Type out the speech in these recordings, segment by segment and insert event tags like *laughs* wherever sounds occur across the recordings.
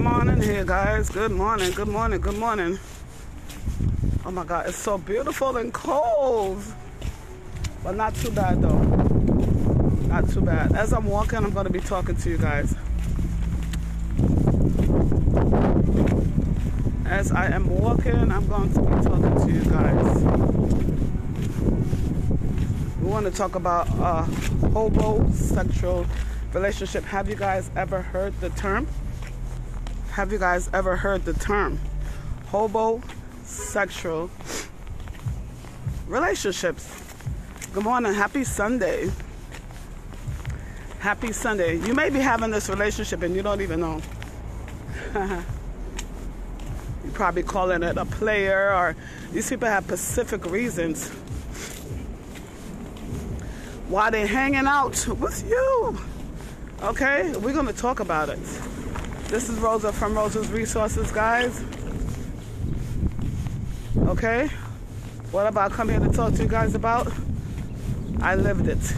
Come on in here, guys. Good morning, good morning, good morning. Oh my God, it's so beautiful and cold. But not too bad though. Not too bad. As I'm walking, I'm going to be talking to you guys. As I am walking, I'm going to be talking to you guys. We want to talk about uh, hobosexual relationship. Have you guys ever heard the term? Have you guys ever heard the term hobosexual relationships? Good morning. Happy Sunday. Happy Sunday. You may be having this relationship and you don't even know. *laughs* You're probably calling it a player, or these people have specific reasons why they're hanging out with you. Okay? We're going to talk about it. This is Rosa from Rosa's Resources, guys. Okay? What about come here to talk to you guys about? I lived it.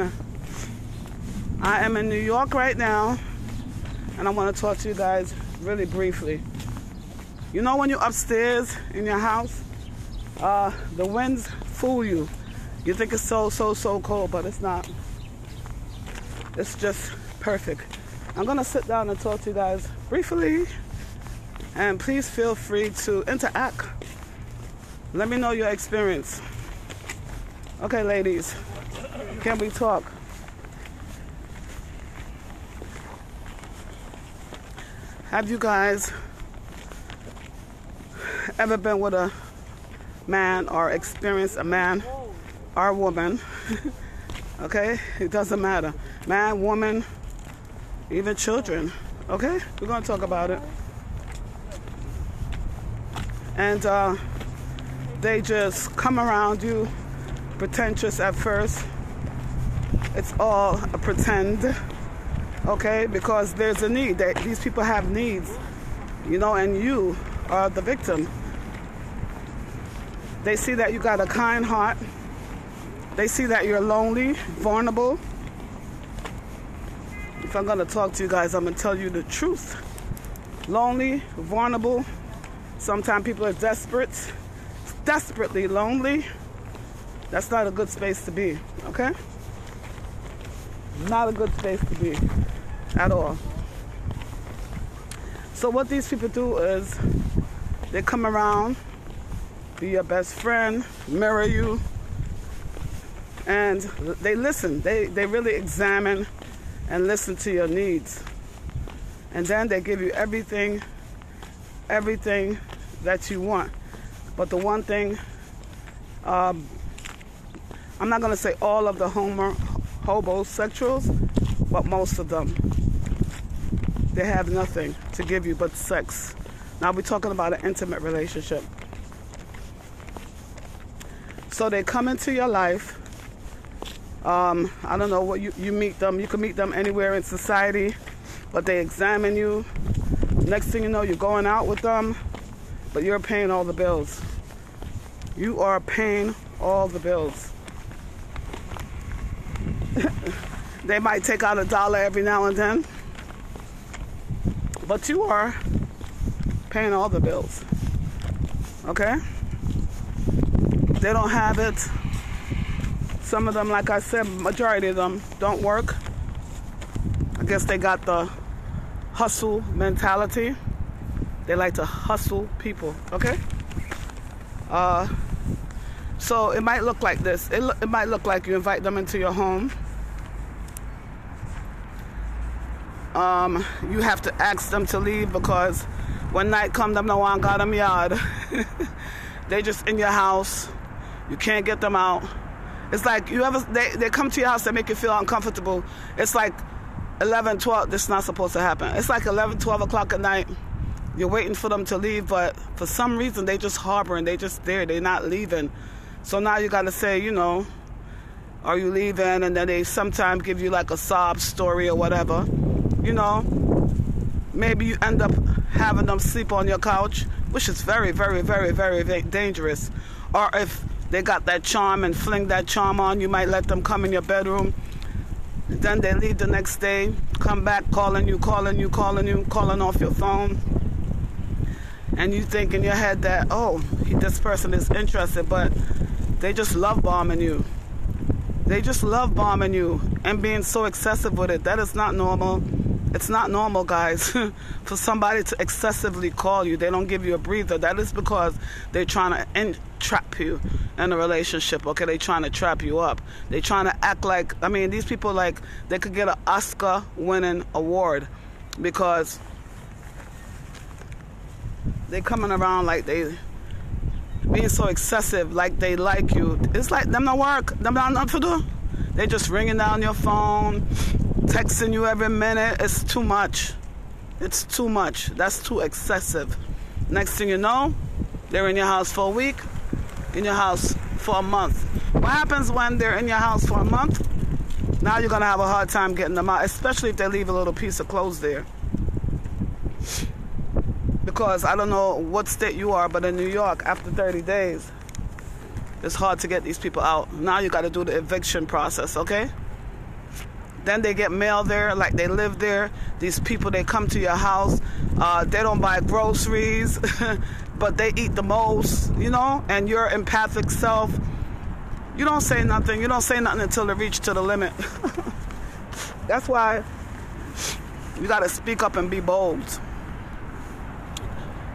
*laughs* I am in New York right now, and I want to talk to you guys really briefly. You know when you're upstairs in your house, uh, the winds fool you. You think it's so, so, so cold, but it's not. It's just perfect. I'm gonna sit down and talk to you guys briefly, and please feel free to interact. Let me know your experience. Okay, ladies, can we talk? Have you guys ever been with a man or experienced a man or a woman? *laughs* okay, it doesn't matter. Man, woman, even children. Okay, we're gonna talk about it. And uh, they just come around you pretentious at first. It's all a pretend, okay? Because there's a need. That these people have needs, you know, and you are the victim. They see that you got a kind heart. They see that you're lonely, vulnerable. If I'm gonna talk to you guys, I'm gonna tell you the truth. Lonely, vulnerable. Sometimes people are desperate desperately lonely, that's not a good space to be, okay? Not a good space to be at all. So, what these people do is they come around, be your best friend, mirror you, and they listen. They, they really examine and listen to your needs. And then they give you everything, everything that you want. But the one thing, um, I'm not going to say all of the hobo, hobosexuals, but most of them, they have nothing to give you but sex. Now we're talking about an intimate relationship. So they come into your life. Um, I don't know what you, you meet them. You can meet them anywhere in society, but they examine you. Next thing you know, you're going out with them but you're paying all the bills. You are paying all the bills. *laughs* they might take out a dollar every now and then, but you are paying all the bills. Okay? They don't have it. Some of them, like I said, majority of them don't work. I guess they got the hustle mentality. They like to hustle people, okay? Uh, so it might look like this. It, it might look like you invite them into your home. Um, you have to ask them to leave because when night come, them no one got them yard. *laughs* they just in your house. You can't get them out. It's like you ever they, they come to your house, they make you feel uncomfortable. It's like 11, 12, this is not supposed to happen. It's like 11, 12 o'clock at night you're waiting for them to leave, but for some reason they just harboring, they just there, they're not leaving. So now you gotta say, you know, are you leaving? And then they sometimes give you like a sob story or whatever. You know, maybe you end up having them sleep on your couch, which is very, very, very, very dangerous. Or if they got that charm and fling that charm on, you might let them come in your bedroom, Then they leave the next day, come back calling you, calling you, calling you, calling off your phone. And you think in your head that, oh, this person is interested, but they just love bombing you. They just love bombing you and being so excessive with it. That is not normal. It's not normal, guys, *laughs* for somebody to excessively call you. They don't give you a breather. That is because they're trying to entrap you in a relationship. Okay, they're trying to trap you up. They're trying to act like, I mean, these people, like, they could get an Oscar winning award because they're coming around like they being so excessive, like they like you. It's like them not work, them not nothing to do. They just ringing down your phone, texting you every minute. It's too much. It's too much. That's too excessive. Next thing you know, they're in your house for a week, in your house for a month. What happens when they're in your house for a month? Now you're gonna have a hard time getting them out, especially if they leave a little piece of clothes there. Because I don't know what state you are, but in New York, after 30 days, it's hard to get these people out. Now you got to do the eviction process, okay? Then they get mail there, like they live there. These people, they come to your house. Uh, they don't buy groceries, *laughs* but they eat the most, you know? And your empathic self, you don't say nothing. You don't say nothing until they reach to the limit. *laughs* That's why you got to speak up and be bold.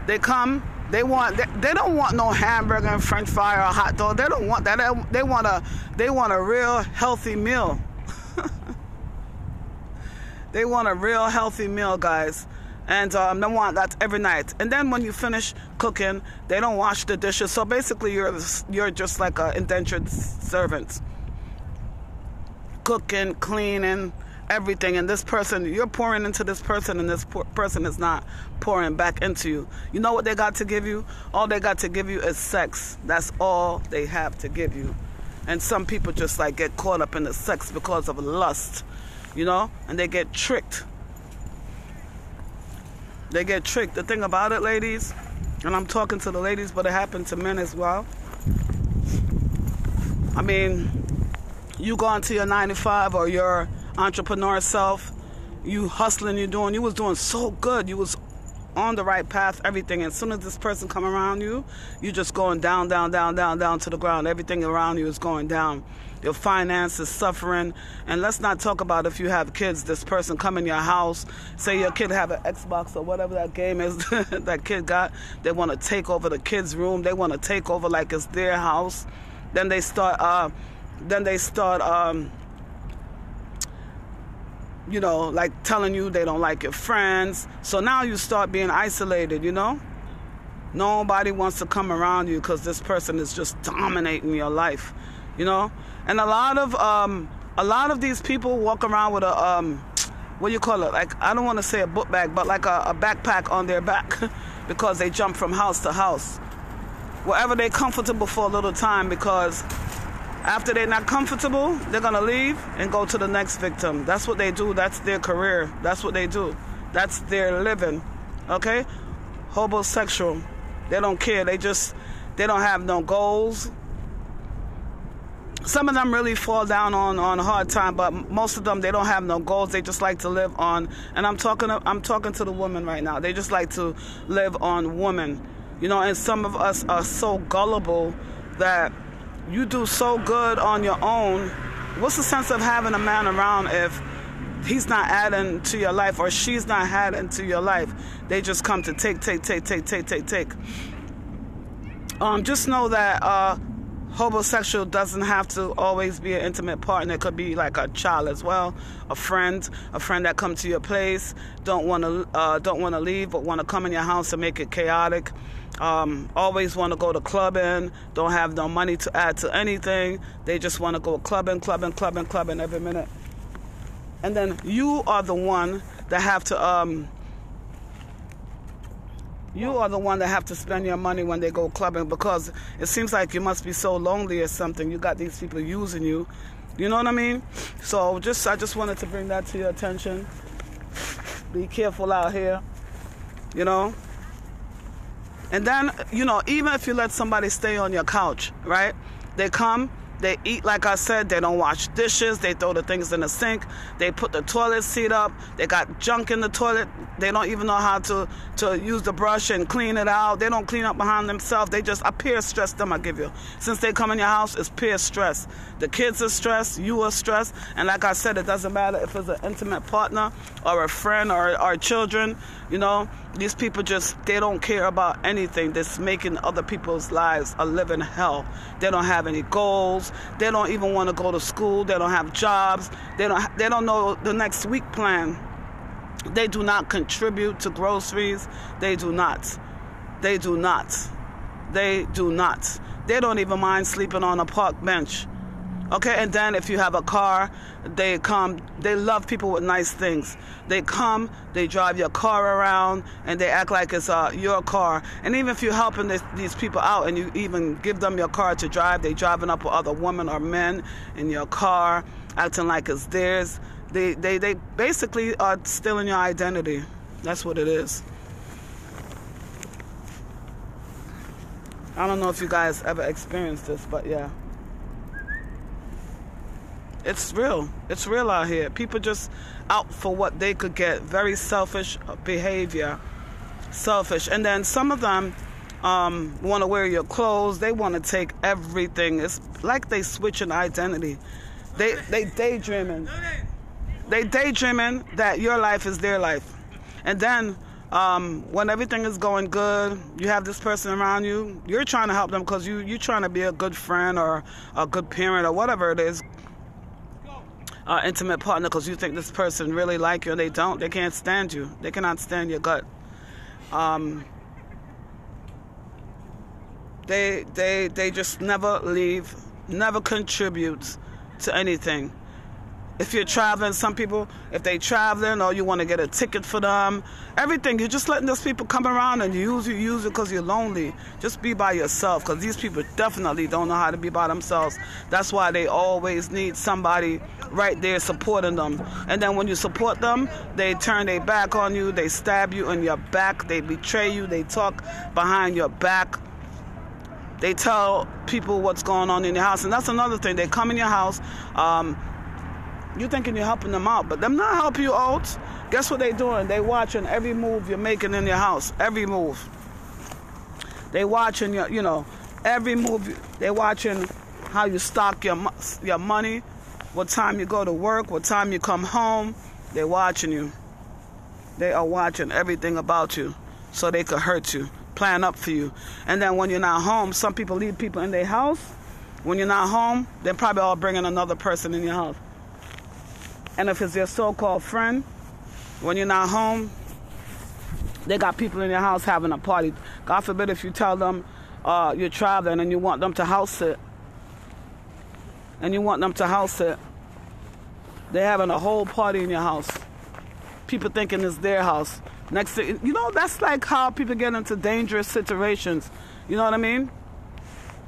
They come, they want they, they, don't want no hamburger and french fry or hot dog. They don't want that. They, they want a they want a real healthy meal. They want a real healthy meal, guys. And um, they want that every night. And then when you finish cooking, they don't wash the dishes. So basically, you're you're just like an indentured servant, cooking, cleaning, everything. And this person you're pouring into this person and this person is not pouring back into you. You know what they got to give you? All they got to give you is sex. That's all they have to give you. And some people just like get caught up in the sex because of lust you know and they get tricked. They get tricked. The thing about it ladies and i'm talking to the ladies but it happened to men as well. I mean you go into your 95 or your entrepreneur self, you hustling, you doing, you was doing so good. You was on the right path, everything. As soon as this person come around you, you're just going down, down, down, down, down to the ground. Everything around you is going down. Your finances suffering. And let's not talk about if you have kids. This person come in your house, say your kid have an Xbox or whatever that game is *laughs* that kid got. They want to take over the kid's room. They want to take over like it's their house. Then they start. Uh, then they start. Um, you know, like telling you they don't like your friends. So now you start being isolated, you know? Nobody wants to come around you because this person is just dominating your life, you know? And a lot of um, a lot of these people walk around with a um, what do you call it? Like I don't want to say a book bag, but like a, a backpack on their back *laughs* because they jump from house to house. Wherever they're comfortable for a little time because after they're not comfortable, they're gonna leave and go to the next victim. That's what they do. That's their career. That's what they do. That's their living. Okay? Hobosexual. They don't care. They just they don't have no goals. Some of them really fall down on on hard time, but most of them they don't have no goals. They just like to live on. And I'm talking I'm talking to the women right now. They just like to live on women. You know, and some of us are so gullible that you do so good on your own, what's the sense of having a man around if he's not adding to your life or she's not adding to your life? They just come to take, take, take, take, take, take, take. Um, just know that uh, hobosexual doesn't have to always be an intimate partner. It could be like a child as well, a friend, a friend that come to your place, don't want to uh, don't want to leave, but want to come in your house and make it chaotic. Um, always want to go to clubbing, don't have no money to add to anything. They just want to go clubbing, clubbing, clubbing, clubbing every minute. And then you are the one that have to um, you are the one that have to spend your money when they go clubbing because it seems like you must be so lonely or something. You got these people using you. You know what I mean? So just I just wanted to bring that to your attention. Be careful out here. You know? And then, you know, even if you let somebody stay on your couch, right? They come, They eat, like I said, they don't wash dishes, they throw the things in the sink, they put the toilet seat up, they got junk in the toilet, they don't even know how to, to use the brush and clean it out. They don't clean up behind themselves. They just I appear stressed them I give you. Since they come in your house, it's peer stress. The kids are stressed, you are stressed, and like I said, it doesn't matter if it's an intimate partner or a friend or, or children, you know, these people just they don't care about anything that's making other people's lives a living hell. They don't have any goals. They don't even want to go to school. They don't have jobs. They don't they don't know the next week plan. They do not contribute to groceries. They do not. They do not. They do not. They don't even mind sleeping on a park bench Okay, and then if you have a car, they come, they love people with nice things. They come, they drive your car around, and they act like it's uh, your car. And even if you're helping this, these people out and you even give them your car to drive, they driving up with other women or men in your car, acting like it's theirs. They, they, they basically are stealing your identity. That's what it is. I don't know if you guys ever experienced this, but yeah. It's real. It's real out here. People just out for what they could get. Very selfish behavior. Selfish. And then some of them um, want to wear your clothes. They want to take everything. It's like they switch an identity. They they daydreaming. They daydreaming that your life is their life. And then um, when everything is going good, you have this person around you. You're trying to help them because you you're trying to be a good friend or a good parent or whatever it is uh, intimate partner because you think this person really like you and they don't. They can't stand you. They cannot stand your gut. Um, they they they just never leave, never contribute to anything if you're traveling, some people, if they traveling or you want to get a ticket for them, everything, you're just letting those people come around and use you, use it because you're lonely. Just be by yourself because these people definitely don't know how to be by themselves. That's why they always need somebody right there supporting them. And then when you support them, they turn their back on you, they stab you in your back, they betray you, they talk behind your back. They tell people what's going on in your house, and that's another thing. They come in your house, um, you thinking you're helping them out, but them not helping you out. Guess what they doing? They watching every move you're making in your house. Every move. They watching your, you know, every move. They watching how you stock your your money, what time you go to work, what time you come home. They watching you. They are watching everything about you, so they could hurt you, plan up for you. And then when you're not home, some people leave people in their house. When you're not home, they're probably all bringing another person in your house. And if it's your so called friend, when you're not home, they got people in your house having a party. God forbid if you tell them uh, you're traveling and you want them to house it. And you want them to house it. They're having a whole party in your house. People thinking it's their house. Next thing, you know, that's like how people get into dangerous situations. You know what I mean?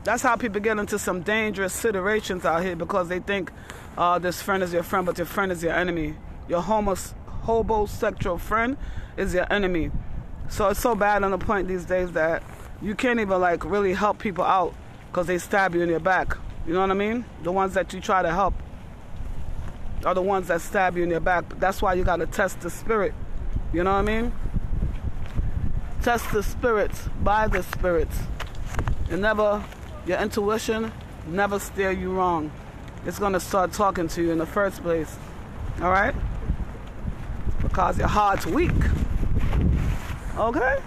That's how people get into some dangerous situations out here because they think uh, this friend is your friend, but your friend is your enemy. Your hobos- hobosexual friend is your enemy. So it's so bad on the point these days that you can't even like really help people out because they stab you in your back. You know what I mean? The ones that you try to help are the ones that stab you in your back. That's why you got to test the spirit. You know what I mean? Test the spirits by the spirits. And never, your intuition never steer you wrong it's going to start talking to you in the first place. All right? Because your heart's weak. Okay?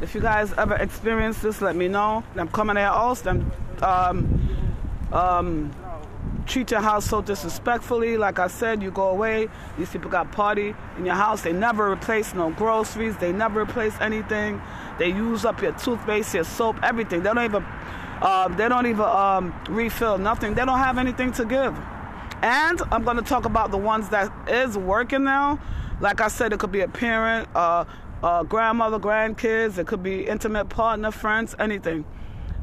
If you guys ever experience this, let me know. I'm coming at. Them um, um, treat your house so disrespectfully. Like I said, you go away. These people got party in your house. They never replace no groceries. They never replace anything. They use up your toothpaste, your soap, everything. They don't even uh, they don't even um, refill nothing. They don't have anything to give. And I'm going to talk about the ones that is working now. Like I said, it could be a parent, uh, a grandmother, grandkids. It could be intimate partner, friends, anything.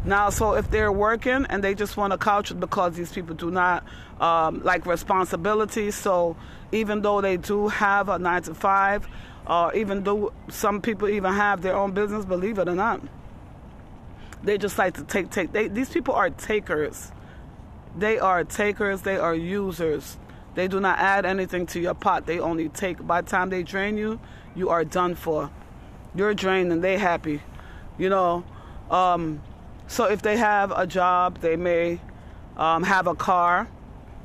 Now, so if they're working and they just want to couch because these people do not um, like responsibility, so even though they do have a nine to five, or uh, even though some people even have their own business, believe it or not, They just like to take, take. They, these people are takers. They are takers. They are users. They do not add anything to your pot. They only take. By the time they drain you, you are done for. You're drained and they happy. You know. Um, so if they have a job, they may um, have a car.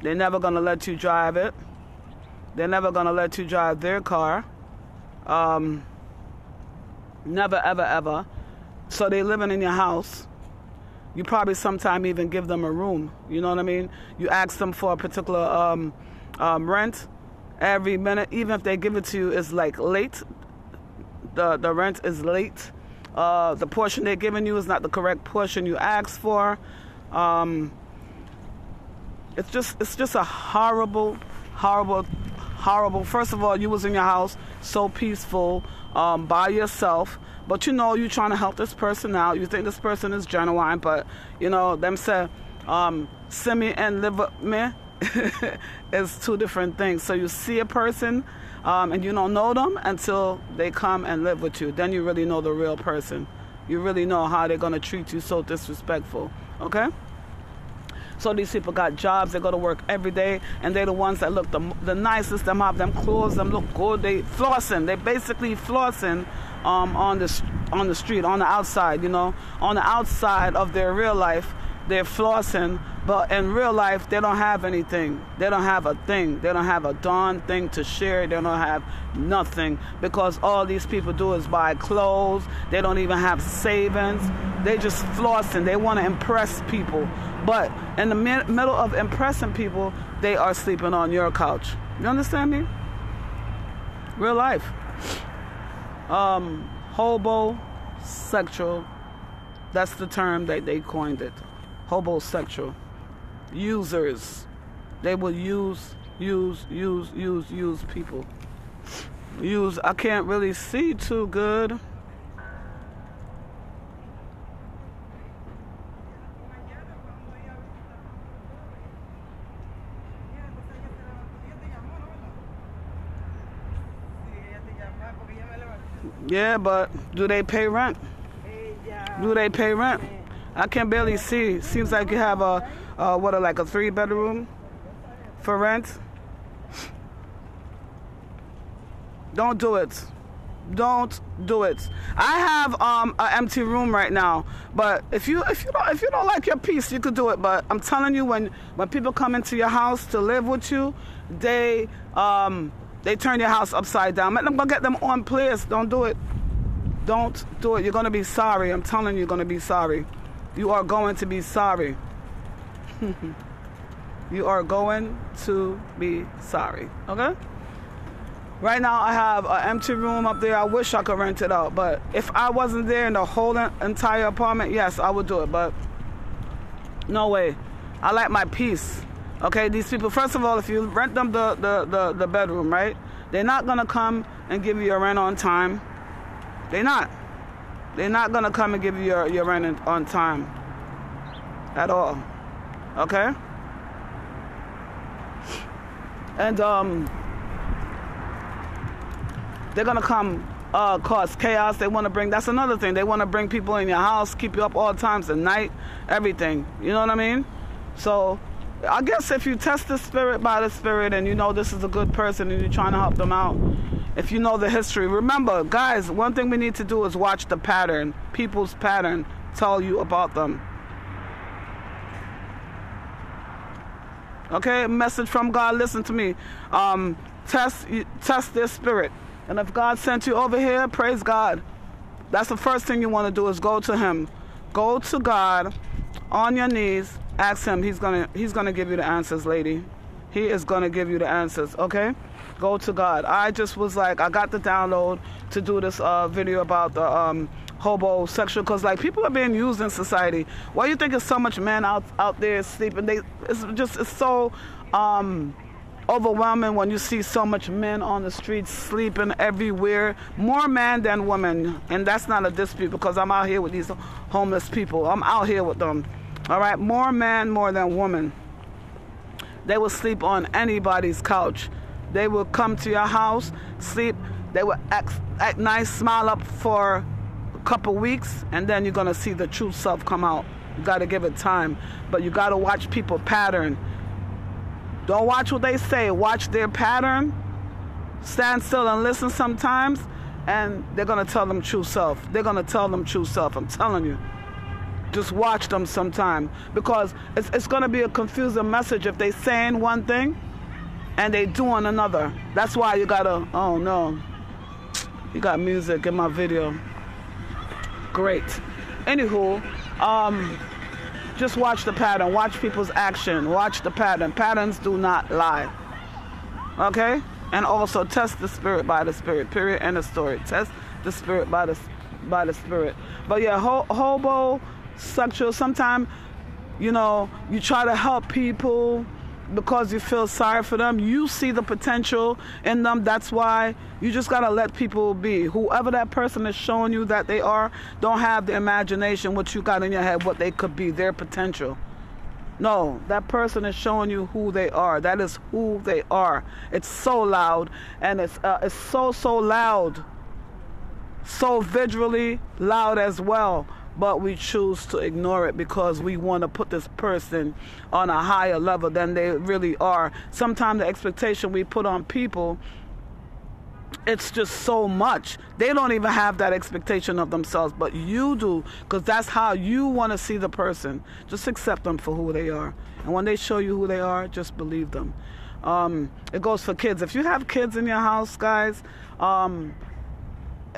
They're never gonna let you drive it. They're never gonna let you drive their car. Um, never, ever, ever. So they're living in your house. You probably sometime even give them a room. You know what I mean? You ask them for a particular um, um, rent every minute, even if they give it to you it's like late. The the rent is late. Uh, the portion they're giving you is not the correct portion you asked for. Um, it's just it's just a horrible, horrible, horrible. First of all, you was in your house so peaceful um, by yourself, but you know you're trying to help this person out. You think this person is genuine, but you know them say um, semi and live with me *laughs* is two different things. So you see a person um, and you don't know them until they come and live with you. Then you really know the real person. You really know how they're gonna treat you so disrespectful. Okay. So these people got jobs. They go to work every day, and they're the ones that look the, the nicest. Them have them clothes. Them look good. They flossing. They basically flossing um, on the on the street, on the outside. You know, on the outside of their real life, they're flossing. But in real life, they don't have anything. They don't have a thing. They don't have a darn thing to share. They don't have nothing because all these people do is buy clothes. They don't even have savings. They just flossing. They want to impress people. But in the middle of impressing people, they are sleeping on your couch. You understand me? Real life. Um, hobo sexual. That's the term that they coined it. Hobosexual users. They will use, use, use, use, use people. Use, I can't really see too good. Yeah, but do they pay rent? Do they pay rent? I can barely see. Seems like you have a uh, what, a, like a three bedroom for rent? Don't do it. Don't do it. I have um an empty room right now, but if you if you don't if you don't like your piece, you could do it. But I'm telling you, when when people come into your house to live with you, they um they turn your house upside down. Let them go get them on place. Don't do it. Don't do it. You're gonna be sorry. I'm telling you, you're gonna be sorry. You are going to be sorry. *laughs* you are going to be sorry. Okay? Right now, I have an empty room up there. I wish I could rent it out, but if I wasn't there in the whole entire apartment, yes, I would do it. But no way. I like my peace. Okay, these people. First of all, if you rent them the the the, the bedroom, right? They're not gonna come and give you your rent on time. They're not. They're not gonna come and give you your, your rent on time at all. Okay? And um, they're gonna come uh, cause chaos. They want to bring. That's another thing. They want to bring people in your house, keep you up all times at night, everything. You know what I mean? So, I guess if you test the spirit by the spirit, and you know this is a good person, and you're trying to help them out, if you know the history, remember, guys. One thing we need to do is watch the pattern, people's pattern, tell you about them. Okay, message from God. Listen to me. Um, test test their spirit, and if God sent you over here, praise God. That's the first thing you want to do is go to Him. Go to God on your knees. Ask Him. He's gonna He's gonna give you the answers, lady. He is gonna give you the answers. Okay. Go to God. I just was like, I got the download to do this uh, video about the um, hobosexual because like people are being used in society. Why do you think there's so much men out out there sleeping? They it's just it's so um overwhelming when you see so much men on the streets sleeping everywhere more men than women. And that's not a dispute because i'm out here with these homeless people. I'm out here with them. All right? More men more than women. They will sleep on anybody's couch they will come to your house sleep they will act, act nice smile up for a couple weeks, and then you're gonna see the true self come out. You gotta give it time, but you gotta watch people pattern. Don't watch what they say. Watch their pattern. Stand still and listen sometimes, and they're gonna tell them true self. They're gonna tell them true self. I'm telling you. Just watch them sometime because it's, it's gonna be a confusing message if they saying one thing and they doing another. That's why you gotta. Oh no, you got music in my video. Great. Anywho, um, just watch the pattern. Watch people's action. Watch the pattern. Patterns do not lie. Okay? And also test the spirit by the spirit. Period. End of story. Test the spirit by the by the spirit. But yeah, ho- hobo, sexual. Sometimes, you know, you try to help people because you feel sorry for them. You see the potential in them. That's why you just got to let people be. Whoever that person is showing you that they are, don't have the imagination, what you got in your head, what they could be, their potential. No, that person is showing you who they are. That is who they are. It's so loud, and it's uh, it's so so loud, so visually loud as well but we choose to ignore it because we want to put this person on a higher level than they really are. Sometimes the expectation we put on people it's just so much. They don't even have that expectation of themselves, but you do because that's how you want to see the person. Just accept them for who they are. And when they show you who they are, just believe them. Um, it goes for kids. If you have kids in your house, guys, um,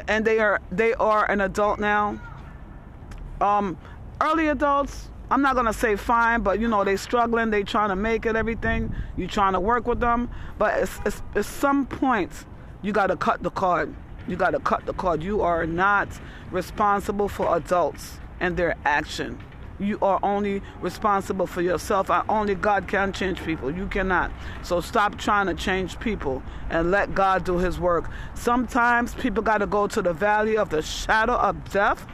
and they are they are an adult now, um, early adults, I'm not gonna say fine, but you know they struggling, they trying to make it, everything. You trying to work with them, but it's, it's, at some point you got to cut the cord. You got to cut the cord. You are not responsible for adults and their action. You are only responsible for yourself. only God can change people. You cannot. So stop trying to change people and let God do His work. Sometimes people got to go to the valley of the shadow of death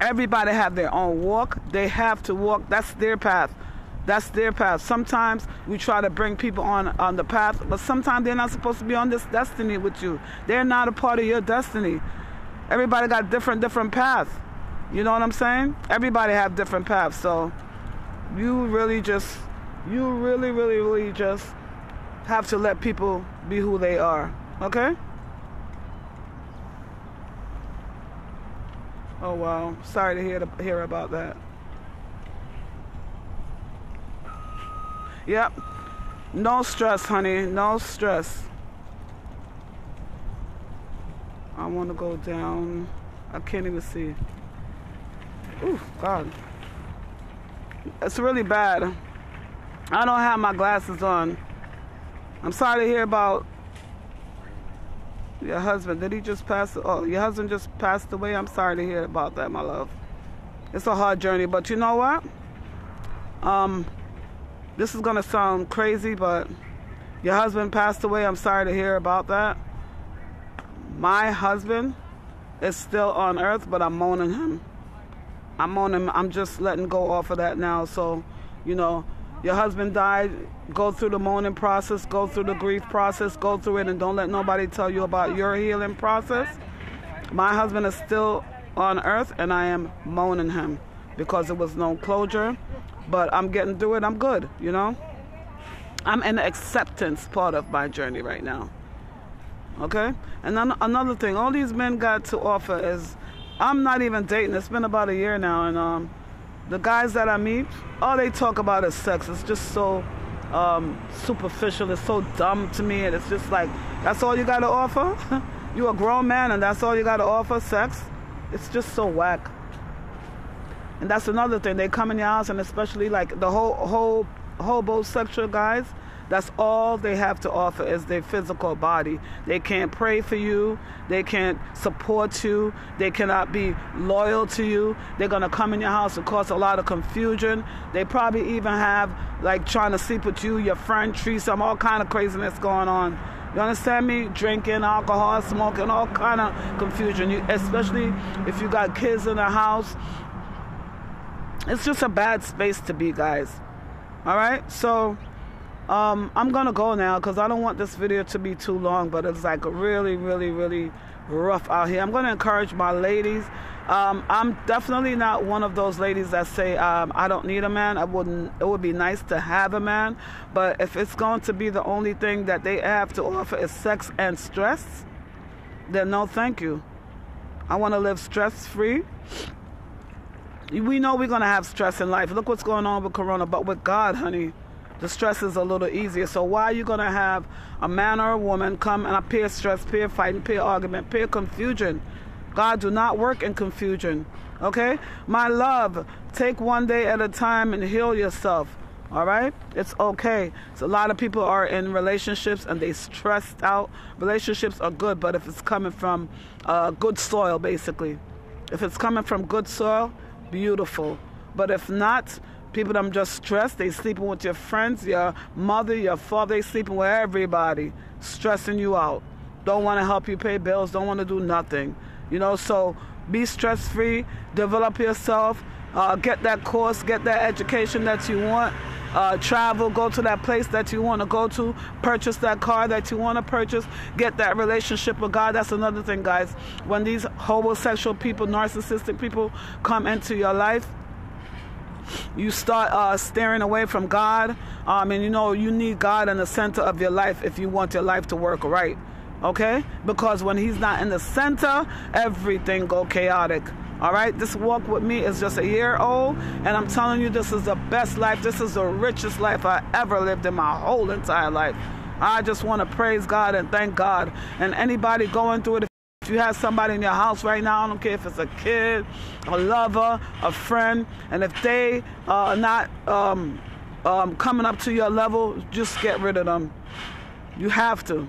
Everybody have their own walk. They have to walk. That's their path. That's their path. Sometimes we try to bring people on on the path, but sometimes they're not supposed to be on this destiny with you. They're not a part of your destiny. Everybody got different different paths. You know what I'm saying? Everybody have different paths. So you really just you really really really just have to let people be who they are. Okay? Oh wow, sorry to hear to hear about that. Yep. No stress, honey. No stress. I want to go down. I can't even see. Ooh, God. It's really bad. I don't have my glasses on. I'm sorry to hear about your husband, did he just pass? Oh, your husband just passed away. I'm sorry to hear about that, my love. It's a hard journey, but you know what? Um, this is gonna sound crazy, but your husband passed away. I'm sorry to hear about that. My husband is still on earth, but I'm mourning him. I'm mourning. I'm just letting go off of that now. So, you know, your husband died, go through the mourning process, go through the grief process, go through it, and don't let nobody tell you about your healing process. My husband is still on earth, and I am mourning him because there was no closure. But I'm getting through it. I'm good, you know? I'm in the acceptance part of my journey right now. Okay? And then another thing, all these men got to offer is I'm not even dating. It's been about a year now, and um, the guys that I meet, all they talk about is sex. It's just so um, superficial. It's so dumb to me. And it's just like, that's all you got to offer? *laughs* You're a grown man and that's all you got to offer? Sex? It's just so whack. And that's another thing. They come in your house and especially like the whole, whole whole hobosexual guys, that's all they have to offer is their physical body. They can't pray for you. They can't support you. They cannot be loyal to you. They're gonna come in your house and cause a lot of confusion. They probably even have like trying to sleep with you, your friend, tree, some all kind of craziness going on. You understand me? Drinking, alcohol, smoking, all kind of confusion. You, especially if you got kids in the house. It's just a bad space to be, guys. All right, so um, I'm gonna go now because I don't want this video to be too long, but it's like really, really, really rough out here. I'm to encourage my ladies. Um, I'm definitely not one of those ladies that say um, I don't need a man. I wouldn't. It would be nice to have a man, but if it's going to be the only thing that they have to offer is sex and stress, then no, thank you. I want to live stress free. We know we're going to have stress in life. Look what's going on with Corona, but with God, honey, the stress is a little easier. So why are you going to have a man or a woman come and appear stress, appear fighting, appear argument, appear confusion? God do not work in confusion. Okay? My love, take one day at a time and heal yourself. All right? It's okay. So a lot of people are in relationships and they stressed out. Relationships are good, but if it's coming from uh, good soil, basically. If it's coming from good soil, beautiful. But if not, people them just stressed. They sleeping with your friends, your mother, your father. They sleeping with everybody, stressing you out. Don't want to help you pay bills. Don't want to do nothing. You know, so be stress free, develop yourself, uh, get that course, get that education that you want. Uh, travel, go to that place that you want to go to, purchase that car that you want to purchase, get that relationship with God. That's another thing, guys. When these hobosexual people, narcissistic people come into your life, you start uh, staring away from God. Um, and you know, you need God in the center of your life if you want your life to work right okay? Because when he's not in the center, everything go chaotic. All right, this walk with me is just a year old, and I'm telling you, this is the best life. This is the richest life I ever lived in my whole entire life. I just want to praise God and thank God. And anybody going through it, if you have somebody in your house right now, I don't care if it's a kid, a lover, a friend, and if they are not um, um, coming up to your level, just get rid of them. You have to.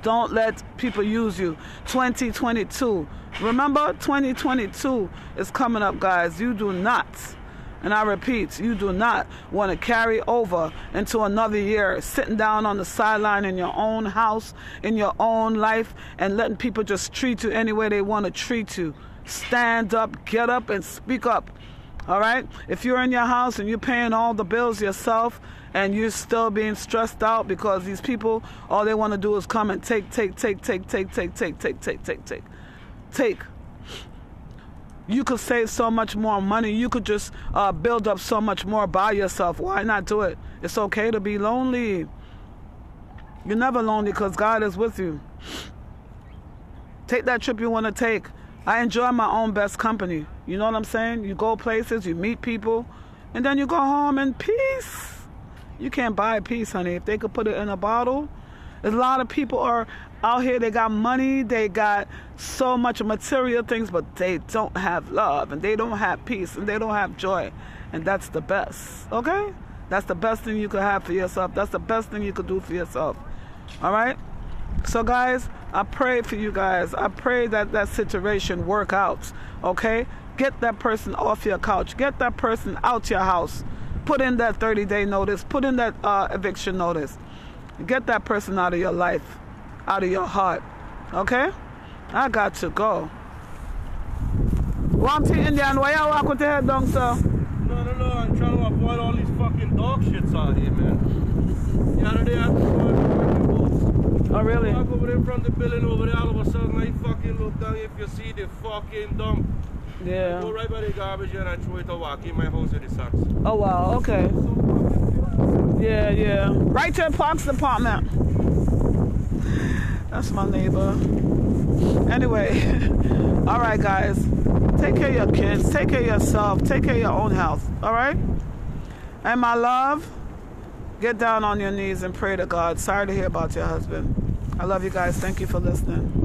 Don't let people use you. 2022. Remember, 2022 is coming up, guys. You do not, and I repeat, you do not want to carry over into another year sitting down on the sideline in your own house, in your own life, and letting people just treat you any way they want to treat you. Stand up, get up, and speak up. All right? If you're in your house and you're paying all the bills yourself, and you're still being stressed out because these people, all they want to do is come and take, take, take, take, take, take, take, take, take, take, take, take. You could save so much more money. You could just uh, build up so much more by yourself. Why not do it? It's okay to be lonely. You're never lonely because God is with you. Take that trip you want to take. I enjoy my own best company. You know what I'm saying? You go places, you meet people, and then you go home in peace. You can't buy peace, honey. If they could put it in a bottle, a lot of people are out here. They got money. They got so much material things, but they don't have love, and they don't have peace, and they don't have joy, and that's the best. Okay, that's the best thing you could have for yourself. That's the best thing you could do for yourself. All right. So, guys, I pray for you guys. I pray that that situation work out. Okay, get that person off your couch. Get that person out your house put in that 30 day notice, put in that uh, eviction notice. Get that person out of your life, out of your heart. Okay? I got to go. One thing, Indian, why you walk with your head down, sir? No, no, no. I'm trying to avoid all these fucking dog shits out here, man. The other day I Oh, really? I walk over there from the building over there, all of a sudden I fucking look down if you see the fucking dump yeah. I go right by the garbage and I throw it away in my house with the socks. Oh wow, okay. Yeah, yeah. Right to the Parks Department. That's my neighbor. Anyway, *laughs* all right, guys. Take care of your kids. Take care of yourself. Take care of your own health. All right? And my love, get down on your knees and pray to God. Sorry to hear about your husband. I love you guys. Thank you for listening.